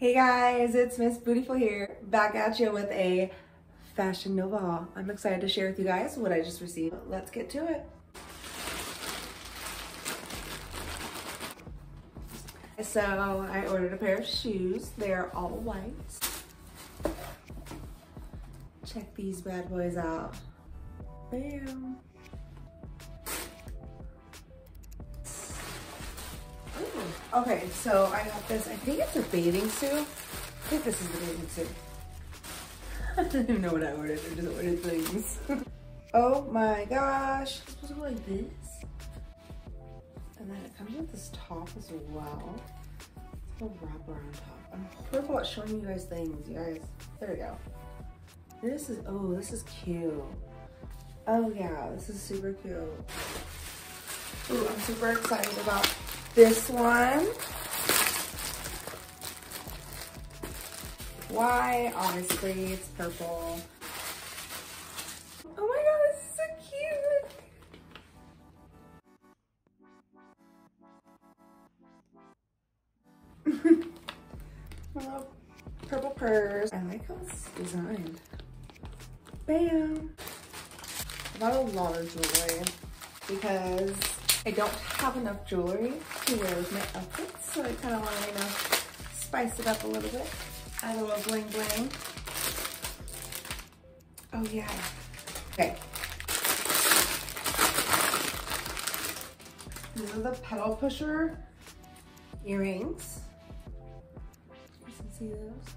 Hey guys, it's Miss Bootyfull here, back at you with a Fashion Nova haul. I'm excited to share with you guys what I just received. Let's get to it. So I ordered a pair of shoes. They're all white. Check these bad boys out. Bam. Okay, so I got this. I think it's a bathing suit. I think this is the bathing suit. I don't even know what I ordered. I just ordered things. oh my gosh. It's supposed to go like this. And then it comes with this top as well. It's a on top. I'm horrible at showing you guys things, you guys. There we go. This is, oh, this is cute. Oh yeah, this is super cute. Ooh, I'm super excited about this one. Why? Obviously, it's purple. Oh my god, this is so cute. my little purple purse. I like how it's designed. Bam. I bought a lot of jewelry because I don't have enough jewelry to wear with my outfits, so I kind of want to, you know, spice it up a little bit. Add a little bling bling. Oh yeah. Okay. These are the pedal pusher earrings. You can see those.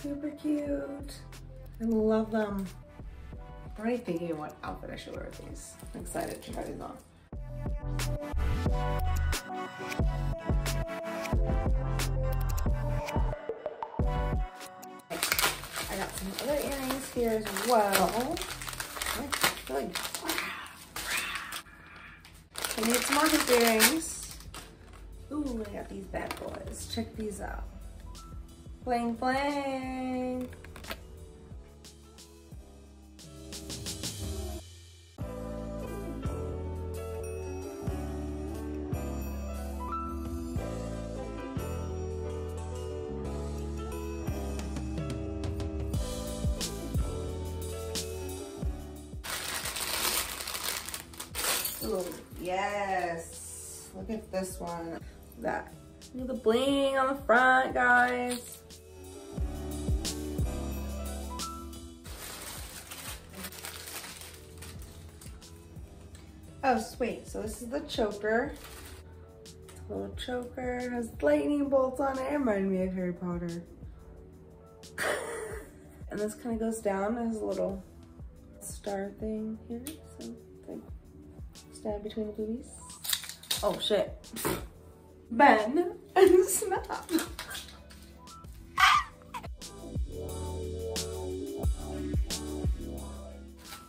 Super cute. I love them. I'm already thinking of what outfit I should wear with these. I'm excited to try these on. I got some other earrings here as well. Oh, I need some more earrings. Ooh, I got these bad boys. Check these out. Bling bling. Yes. Look at this one. That. Look at the bling on the front, guys. Oh, sweet. So this is the choker. little choker. has lightning bolts on it. It reminded me of Harry Potter. and this kind of goes down as a little star thing here. So stand between the boobies. Oh shit. Ben and snap.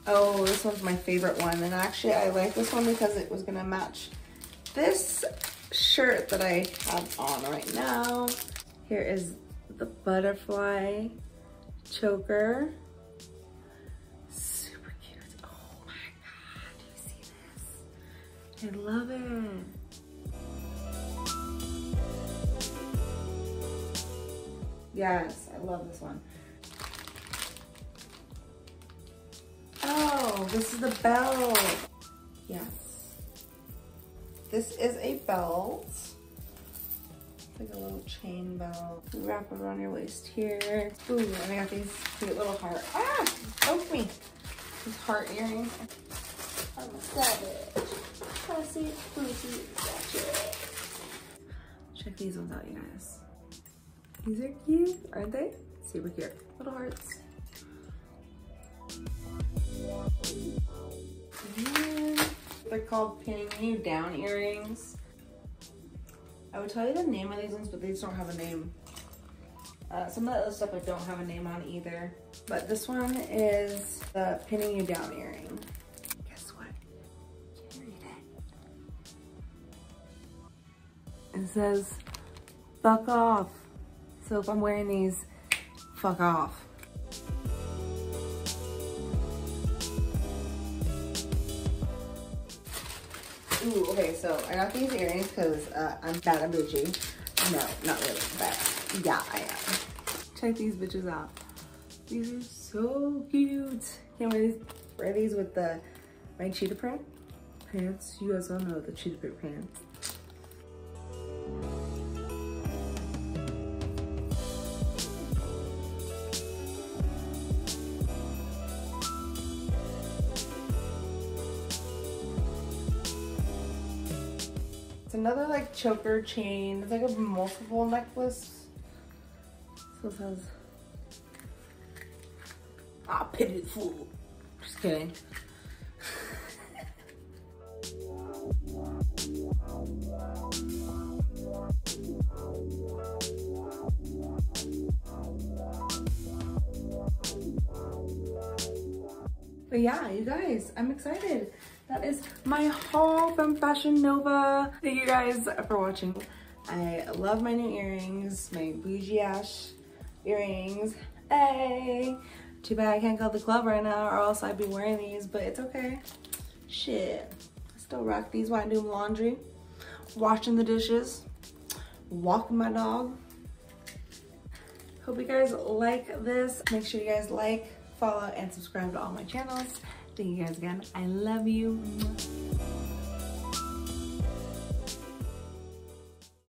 Oh, this one's my favorite one. And actually I like this one because it was gonna match this shirt that I have on right now. Here is the butterfly choker. I love it. Yes, I love this one. Oh, this is the belt. Yes. This is a belt. like a little chain belt. Wrap it around your waist here. Ooh, and I got these cute little heart. Ah, poke me. These heart earrings. I'm a Pussy, pussy, Check these ones out, you guys. These are cute, aren't they? Super cute. Little hearts. And they're called pinning you down earrings. I would tell you the name of these ones, but these don't have a name. Uh, some of the other stuff I don't have a name on either. But this one is the pinning you down earring. It says fuck off. So if I'm wearing these, fuck off. Ooh, okay, so I got these earrings because uh, I'm bad and bougie. No, not really, but yeah, I am. Check these bitches out. These are so cute. Can't wear these, wear these with the my cheetah print pants. You guys all know the cheetah print pants. Another like choker chain. It's like a multiple necklace. So it says, ah, pity fool. Just kidding. But yeah, you guys, I'm excited that is my haul from Fashion Nova. Thank you guys for watching. I love my new earrings, my bougie ash earrings. Hey! Too bad I can't go to the club right now or else I'd be wearing these, but it's okay. Shit. I still rock these while I'm doing laundry, washing the dishes, walking my dog. Hope you guys like this. Make sure you guys like, follow, and subscribe to all my channels. Thank you guys again. I love you.